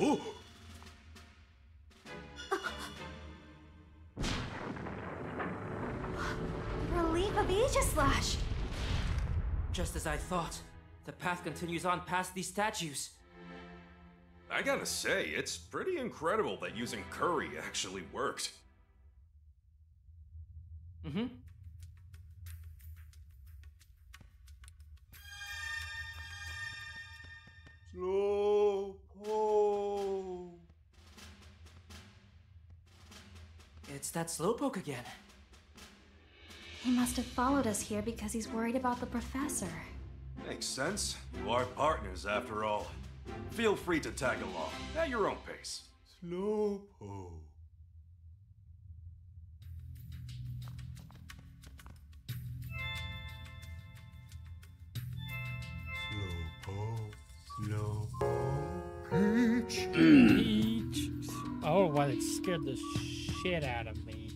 Oh. Relief of Aegislash! Just as I thought. The path continues on past these statues. I gotta say, it's pretty incredible that using curry actually worked. Mm-hmm. Slowpoke. It's that slowpoke again. He must have followed us here because he's worried about the professor. Makes sense. You are partners after all. Feel free to tag along at your own pace. Slowpoke. Slowpoke. Slowpoke. Peach. Peach. Oh, wow, it scared the shit out of me.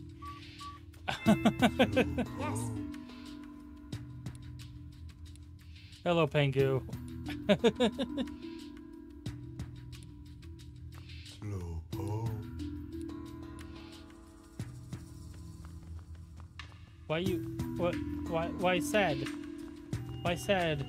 Yes. Hello, Pengu. Slowpoke. Why you? What? Why? Why sad? Why sad?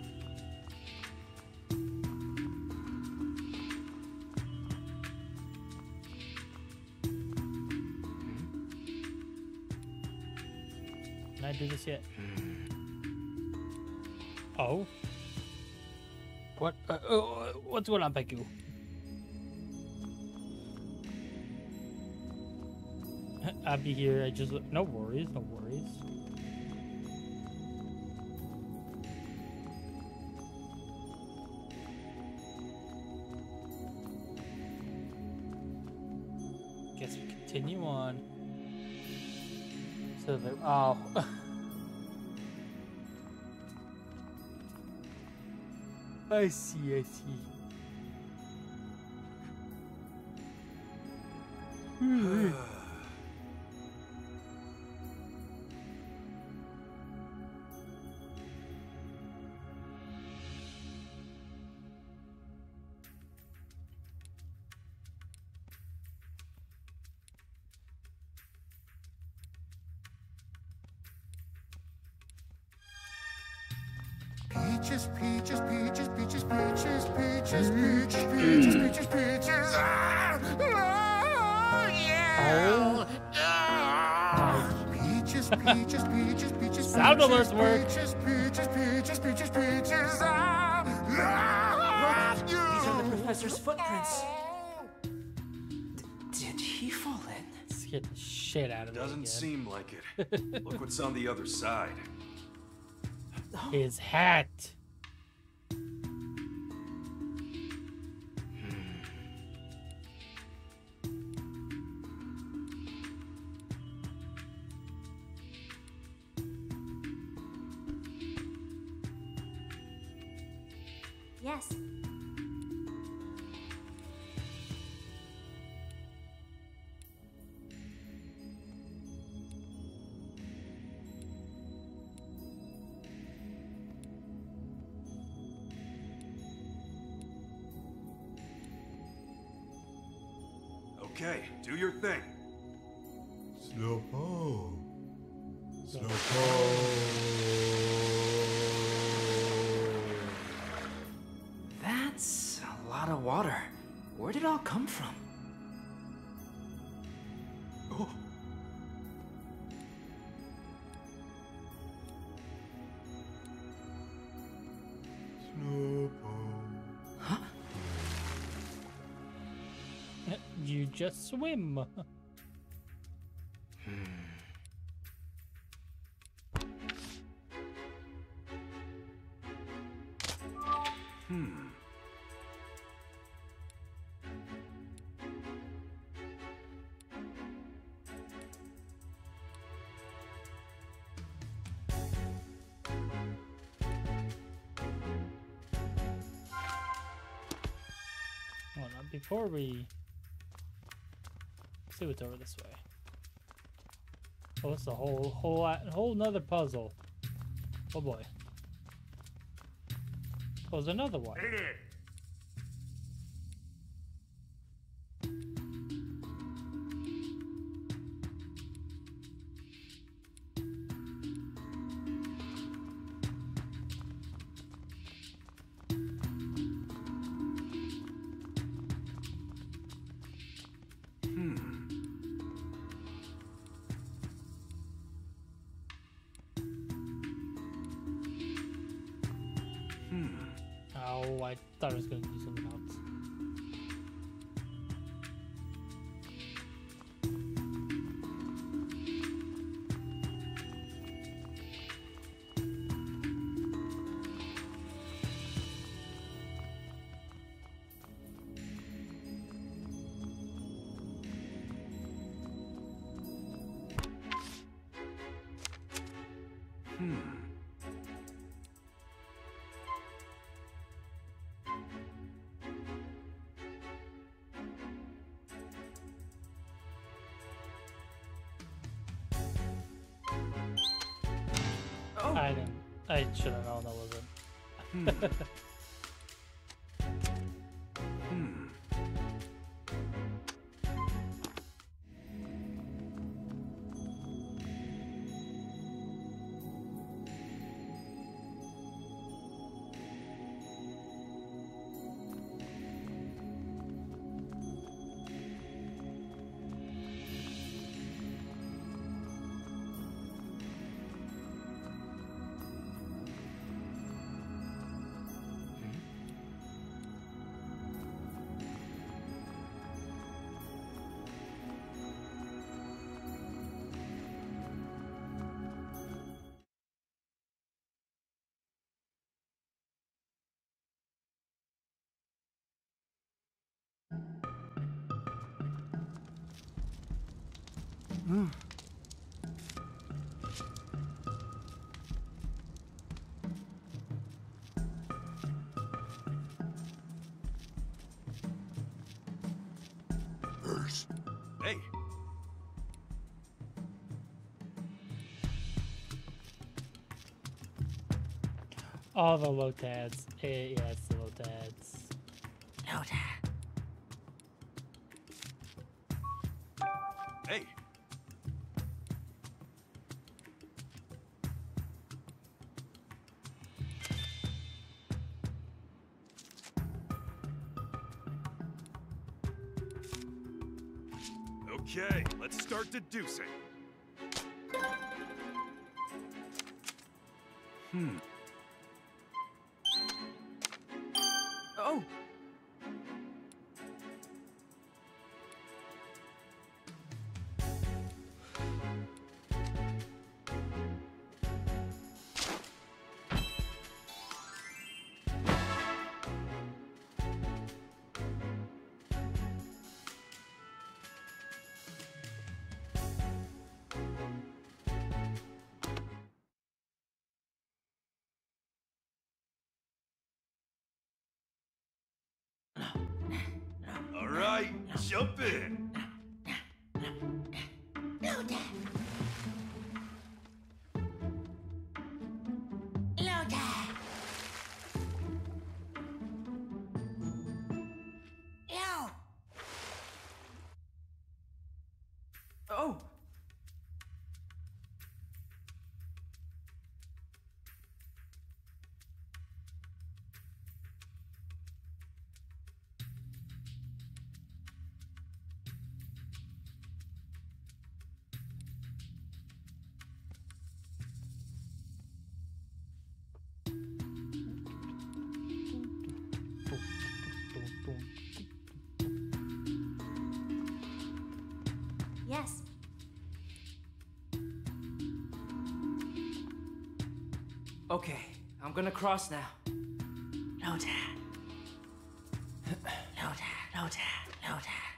Can I do this yet? Oh. What? Uh, uh, what's going on, Beku? I'll be here. I just no worries, no worries. Guess we continue on. So the oh. I see, I see. Peaches, peaches, peaches, peaches, peaches, peaches, peaches, peaches, peaches, peaches. Ah! Oh, yeah! Ah! Peaches, peaches, peaches, peaches, Sound alerts work. Peaches, peaches, peaches, peaches, peaches. Ah! Ah! These are the professor's footprints. Did he fall in? Scared the shit out of me. Doesn't again. seem like it. Look what's on the other side. His hat. Yes. Okay, do your thing. Slowpoke. That's Where did it all come from? Oh. Slowpoke. You just swim. before we see what's over this way. Oh, it's a whole, whole, whole nother puzzle. Oh boy. Oh, there's another one. Oh, I thought I was going to do something else. Oh, I didn't. I should have known that wasn't. Hmm. Nurse. Hey, All the Lotads. Eh, yeah, hey. Okay, let's start deducing. Hmm. All Yes. Okay, I'm gonna cross now. No, Dad. No, Dad. No, Dad. No, Dad.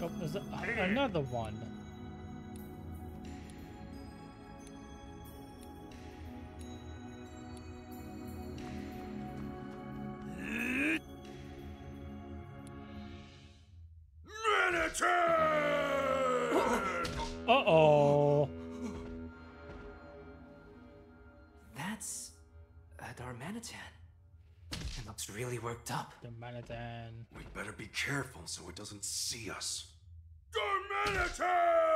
Oh, there's a, another one. Uh-oh. That's a Darmanitan. It looks really worked up. Darmanitan. We better be careful so it doesn't see us. Darmanitan!